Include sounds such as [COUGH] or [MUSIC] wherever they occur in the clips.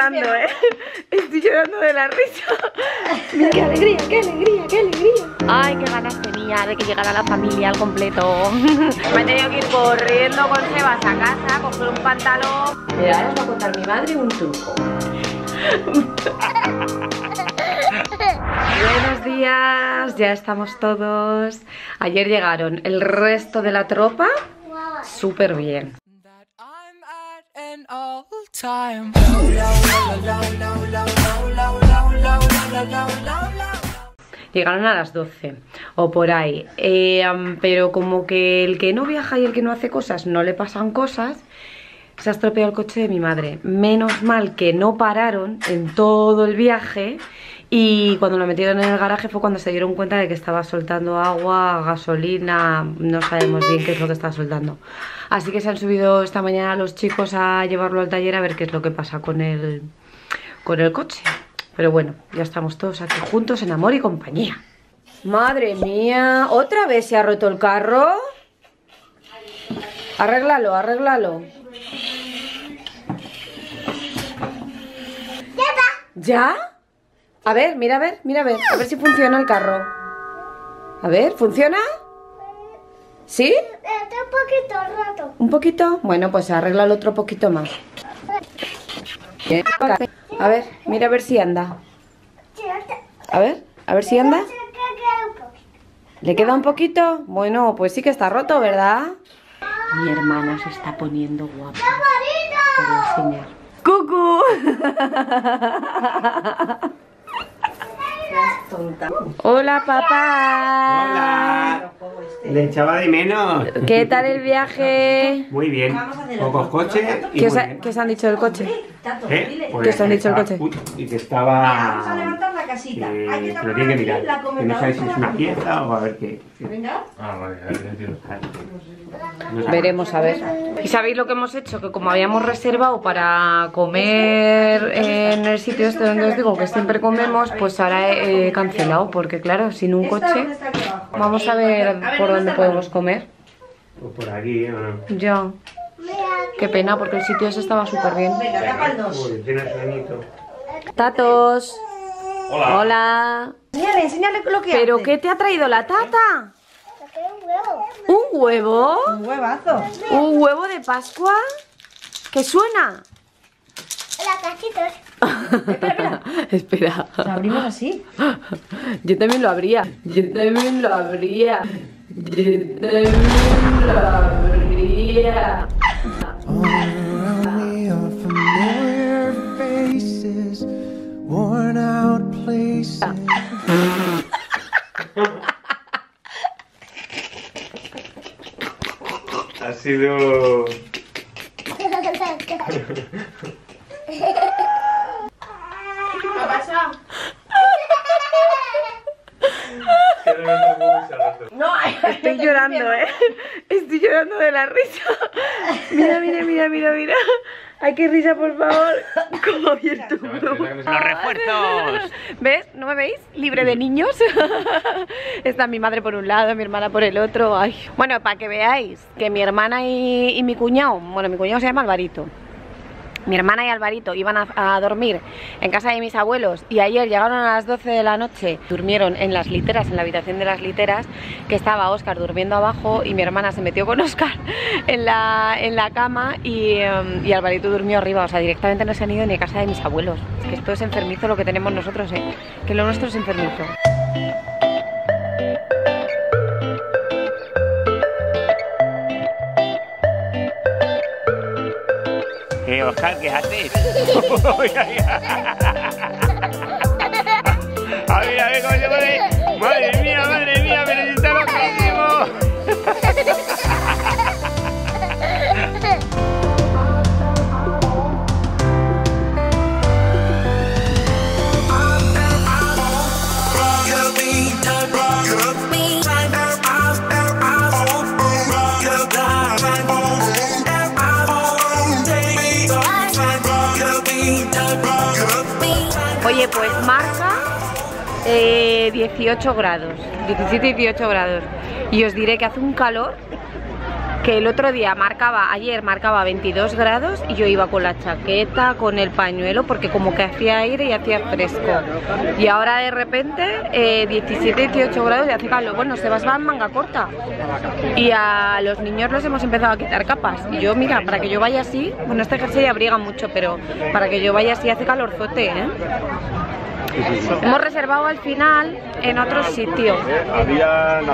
llorando, ¿eh? [LAUGHS] Estoy llorando de la risa. [LAUGHS] Mira, qué alegría, qué alegría, qué alegría. Ay, qué ganas tenía de que llegara la familia al completo. [LAUGHS] Me he tenido que ir corriendo con Sebas a casa, a coger un pantalón. Mira, ahora os va a contar mi madre un truco. Buenos días, ya estamos todos. Ayer llegaron el resto de la tropa súper bien. Llegaron a las 12 o por ahí. Eh, pero como que el que no viaja y el que no hace cosas no le pasan cosas, se ha estropeado el coche de mi madre. Menos mal que no pararon en todo el viaje y cuando lo metieron en el garaje fue cuando se dieron cuenta de que estaba soltando agua, gasolina, no sabemos bien qué es lo que estaba soltando. Así que se han subido esta mañana los chicos a llevarlo al taller a ver qué es lo que pasa con el, con el coche. Pero bueno, ya estamos todos aquí juntos en amor y compañía. Madre mía, ¿otra vez se ha roto el carro? Arréglalo, arréglalo. ¿Ya? A ver, mira a ver, mira a ver, a ver si funciona el carro. A ver, ¿funciona? ¿Sí? un poquito roto. ¿Un poquito? Bueno, pues arregla el otro poquito más. A ver, mira a ver si anda. A ver, a ver si anda. ¿Le queda un poquito? Bueno, pues sí que está roto, ¿verdad? Mi hermana se está poniendo guapa. Voy enseñar. ¡Cucu! [LAUGHS] Hola, papá. Hola. Le echaba de menos. ¿Qué tal el viaje? Muy bien. Pocos coches. Y ¿Qué os, muy ha- bien. qué os han dicho del coche? ¿Eh? Pues ¿Qué os han dicho el estaba- coche? uy, y que estaba. A casita. Hay que tapar lo tiene que aquí la mirar. Que no comedora sabe si es una pieza o a ver qué. Venga. Ah, vale, entiendo. No sabe. Veremos a ver. ¿Y sabéis lo que hemos hecho? Que como habíamos reservado para comer en el sitio este donde os digo que siempre comemos, pues ahora he cancelado, porque claro, sin un coche, vamos a ver por dónde podemos comer. O por aquí, ¿eh? ¿o no? Ya, qué pena, porque el sitio ese estaba súper bien. Venga, tapa el dos. Uy, tiene sueñito. Tatos, Hola. hola. Enséñale, enséñale lo que ¿Pero hace. qué te ha traído la tata? un huevo. ¿Un huevo? Un huevazo. ¿Un huevo de Pascua? ¿Qué suena? La casita. [LAUGHS] Espera. Lo abrimos así. Yo también lo habría. Yo también lo habría. Yo también lo habría. Places. Ha sido. [LAUGHS] Estoy llorando, ¿eh? [LAUGHS] Estoy llorando de la risa. Mira, mira, mira, mira, mira. Ay, qué risa, por favor. Como abierto. ¡Los refuerzos! ¿Ves? ¿No me veis? Libre de niños. [LAUGHS] Está mi madre por un lado, mi hermana por el otro. Ay. Bueno, para que veáis que mi hermana y, y mi cuñado, bueno, mi cuñado se llama Alvarito. Mi hermana y Alvarito iban a, dormir en casa de mis abuelos y ayer llegaron a las 12 de la noche, durmieron en las literas, en la habitación de las literas, que estaba Oscar durmiendo abajo y mi hermana se metió con [LAUGHS] Oscar en la, en la cama y, em, y Alvarito durmió arriba, o sea, directamente no se han ido ni a casa de mis abuelos. Es que esto es enfermizo lo que tenemos nosotros, ¿eh? Que lo nuestro es enfermizo. Eh, Oscar, ¿qué haces? a Pues marca eh, 18 grados, 17 y 18 grados. Y os diré que hace un calor que el otro día marcaba, ayer marcaba 22 grados y yo iba con la chaqueta, con el pañuelo, porque como que hacía aire y hacía fresco. Y ahora de repente eh, 17, 18 grados y hace calor. Bueno, Sebas va en manga corta. Y a los niños los hemos empezado a quitar capas. Y yo, mira, para que yo vaya así, bueno, este jersey abriga mucho, pero para que yo vaya así hace calorzote, ¿eh? Hemos reservado al final en otro sitio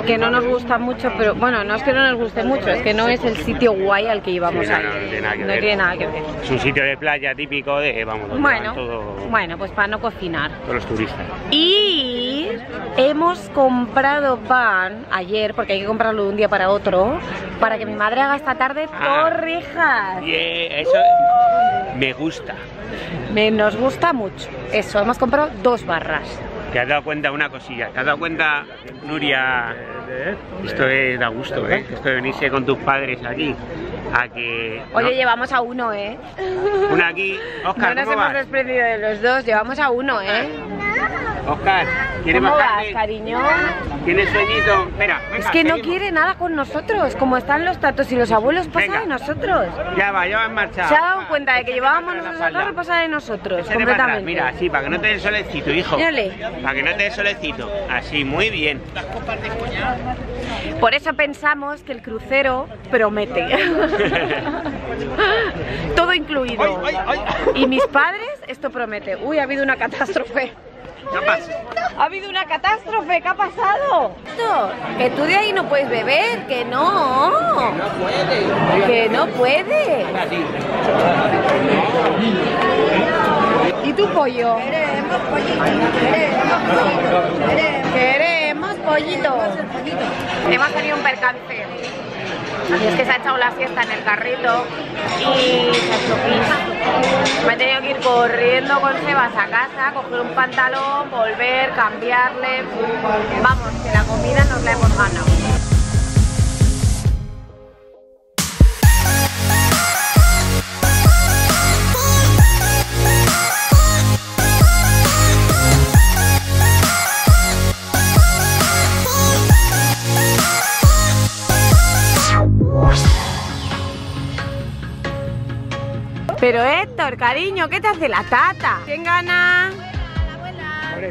que no nos gusta mucho, pero bueno, no es que no nos guste mucho, es que no es el sitio guay al que íbamos a ir. tiene nada que No tiene nada que ver. Es un sitio de playa típico de, vamos, Bueno, todo- bueno, pues para no cocinar. todos los turistas. Y hemos comprado pan ayer, porque hay que comprarlo de un día para otro, para que mi madre haga esta tarde Ah. torrijas. Y eh, eso me gusta. Me nos gusta mucho. Eso, hemos comprado dos barras. ¿Te has dado cuenta de una cosilla? ¿Te has dado cuenta, Nuria? Esto es, da gusto, ¿eh? Esto de venirse con tus padres aquí. A que. Oye, ¿no? llevamos a uno, ¿eh? Una aquí. No Oscar, nos ¿cómo hemos desprendido de los dos, llevamos a uno, ¿eh? Oscar, ¿quieres ¿Cómo vas, cariño? ¿Tienes sueñito? Espera, Es venga, que no seguimos. quiere nada con nosotros, como están los tatos y los abuelos, pasa Venga. de nosotros. Ya va, ya va en marcha. Se ha dado cuenta de que llevábamos nosotros el carro, pasa de nosotros, completamente. Mira, así, para que no te dé el solecito, hijo. Mírale. Para que no te dé el solecito. Así, muy bien. Por eso pensamos que el crucero promete. [LAUGHS] Todo incluido. Ay, ay, Y mis padres, esto promete. Uy, ha habido una catástrofe. ¿Qué pasa? Ha habido una catástrofe, ¿qué ha pasado? Que tú de ahí no puedes beber, que no. Que no puede. ¿Y tu pollo? Queremos pollito. Queremos pollito. Hemos tenido un percance. Y es que se ha echado la siesta en el carrito y se ha hecho. Me he tenido que ir corriendo con Sebas a casa, coger un pantalón, volver, cambiarle. Vamos, que la comida nos la hemos ganado. Cariño, ¿qué te hace la tata? ¿Quién gana?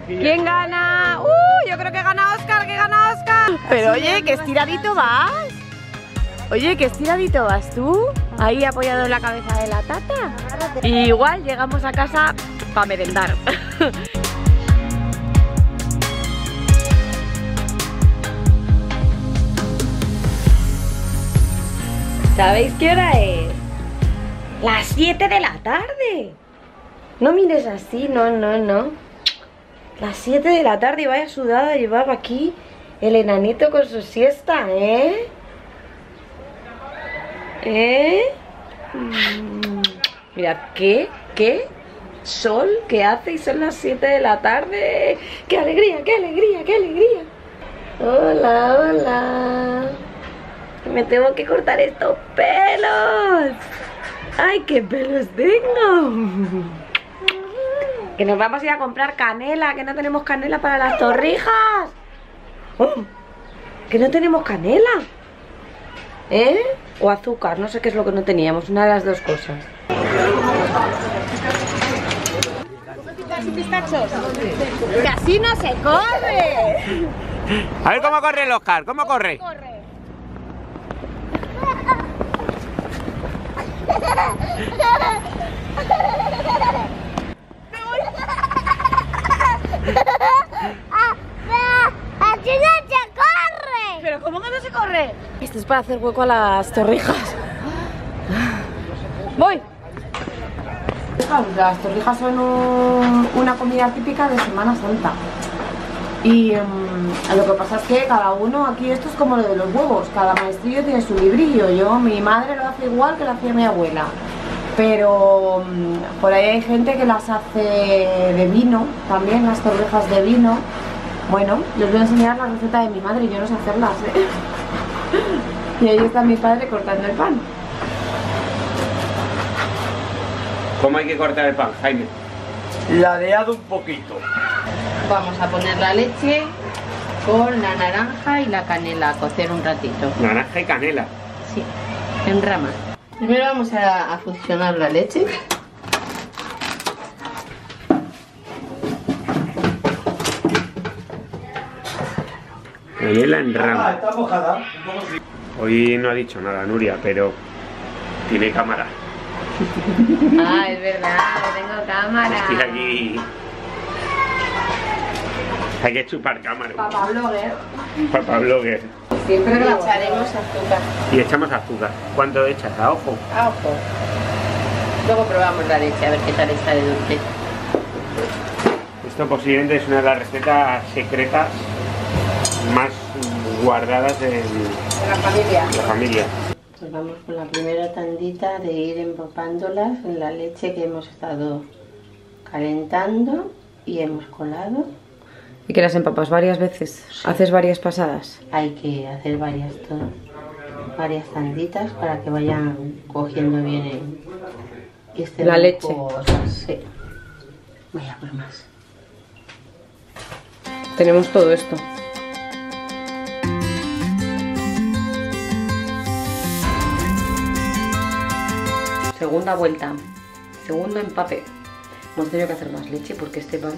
¿Quién gana? ¡Uh! Yo creo que gana Oscar, que gana Oscar. Pero oye, que estiradito vas. Oye, que estiradito vas tú. Ahí apoyado en la cabeza de la tata. Y igual llegamos a casa para merendar. [LAUGHS] ¿Sabéis qué hora es? Las 7 de la tarde. No mires así, no, no, no. Las 7 de la tarde y vaya sudada llevaba aquí el enanito con su siesta, ¿eh? ¿Eh? Mm, Mirad, ¿qué? ¿Qué? Sol que hace y son las 7 de la tarde. ¡Qué alegría, qué alegría, qué alegría! Hola, hola. Me tengo que cortar estos pelos. ¡Ay, qué pelos tengo! Que nos vamos a ir a comprar canela, que no tenemos canela para las torrijas. Oh, que no tenemos canela. ¿Eh? O azúcar, no sé qué es lo que no teníamos, una de las dos cosas. ¡Que así no se corre! A ver cómo corre el Oscar, ¿cómo corre? ¡Así no se corre! ¿Pero cómo que no se corre? Esto es para hacer hueco a las torrijas. Voy. Las torrijas son un- una comida típica de Semana Santa. Y em, lo que pasa es que cada uno, aquí esto es como lo de los huevos, cada maestrillo tiene su librillo. Yo, mi madre lo hace igual que lo hacía mi abuela. Pero mm, por ahí hay gente que las hace de vino, también las torrijas de vino. Bueno, les voy a enseñar la receta de mi madre, yo no sé hacerlas, ¿eh? [LAUGHS] Y ahí está mi padre cortando el pan. ¿Cómo hay que cortar el pan, Jaime? Ladeado un poquito. Vamos a poner la leche con la naranja y la canela a cocer un ratito. Naranja y canela. Sí. En rama. Primero vamos a, a fusionar la leche. Canela en rama. está mojada. Hoy no ha dicho nada Nuria, pero tiene cámara. Ah, es verdad, tengo cámara. Y aquí hay que chupar cámara. Papá blogger. Papá blogger. Siempre Le grabo. echaremos azúcar. Y echamos azúcar. ¿Cuánto echas? A ojo. A ojo. Luego probamos la leche a ver qué tal está de dulce. Esto posiblemente es una de las recetas secretas más guardadas De la familia. la familia. Pues vamos con la primera tandita de ir empapándolas en la leche que hemos estado calentando y hemos colado. Y que las empapas varias veces. Haces varias pasadas. Hay que hacer varias, varias tanditas para que vayan cogiendo bien el, La leche. sí. Voy a por más. Tenemos todo esto. Segunda vuelta. Segundo empape. Hemos tenido que hacer más leche porque este pan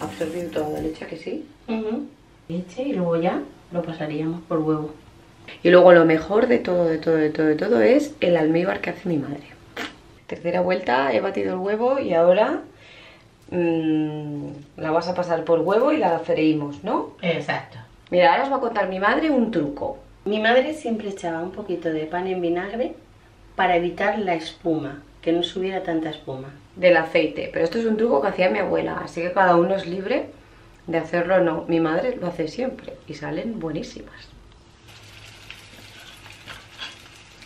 absorbido toda la leche, ¿a que sí? Leche y luego ya lo pasaríamos por huevo. Y luego lo mejor de todo, de todo, de todo, de todo es el almíbar que hace mi madre. Tercera vuelta, he batido el huevo y ahora mm, la vas a pasar por huevo y la freímos, ¿no? Exacto. Mira, ahora os va a contar mi madre un truco. Mi madre siempre echaba un poquito de pan en vinagre para evitar la espuma, que no subiera tanta espuma. Del aceite. Pero esto es un truco que hacía mi abuela, así que cada uno es libre de hacerlo o no. Mi madre lo hace siempre y salen buenísimas.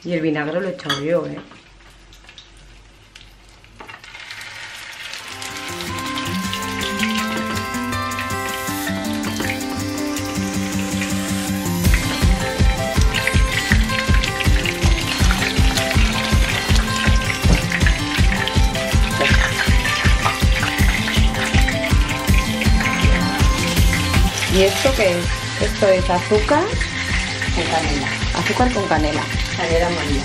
Y el vinagre lo he echado yo, ¿eh? Azúcar, Con canela. azúcar con canela. Canela molida.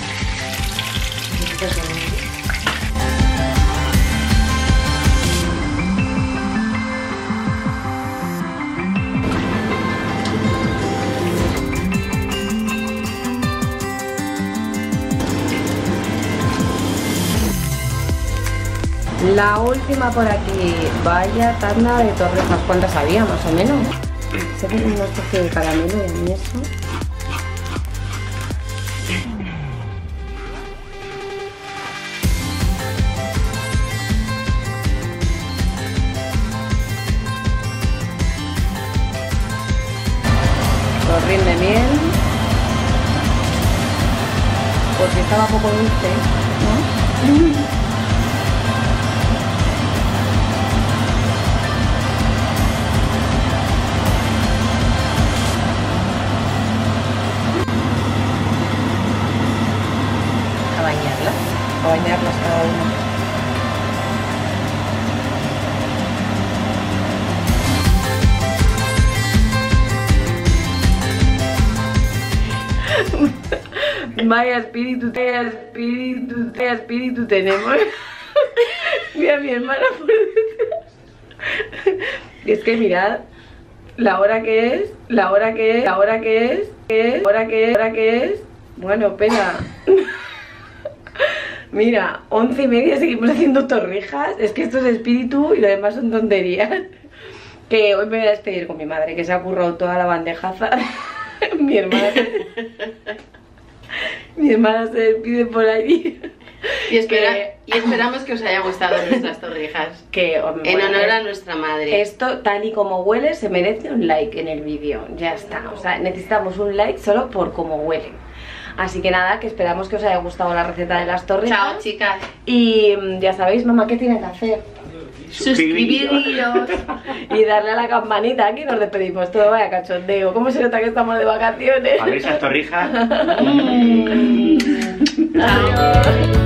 La última por aquí. Vaya tanda de torrejas. ¿Cuántas había más o menos? Se ve una especie de caramelo y a mí eso. Torrín de miel. Porque estaba poco dulce, ¿no? [LAUGHS] Vaya espíritu, vaya espíritu, vaya espíritu tenemos. [LAUGHS] Mira mi hermana por detrás. Y es que mirad la hora que es, la hora que es, la hora que es, que hora que es, hora que es. Bueno, pena. [LAUGHS] Mira, once y media seguimos haciendo torrijas. Es que esto es espíritu y lo demás son tonterías. Que hoy me voy a despedir con mi madre, que se ha currado toda la bandejaza. [LAUGHS] mi hermana. [LAUGHS] Mi hermana se despide por allí. Y, espera- Que- y esperamos que os haya gustado nuestras torrijas. [LAUGHS] Que, En honor a nuestra madre. Esto, tal y como huele, se merece un like en el vídeo. Ya está. O sea, necesitamos un like solo por cómo huele. Así que nada, que esperamos que os haya gustado la receta de las torrijas. Chao, chicas. Y mm, ya sabéis, mamá, ¿qué tienen que hacer? Suscribiros. y darle a la campanita aquí nos despedimos todo vaya cachondeo ¿cómo se nota que estamos de vacaciones? A ver esas torrijas. [LAUGHS] Chao.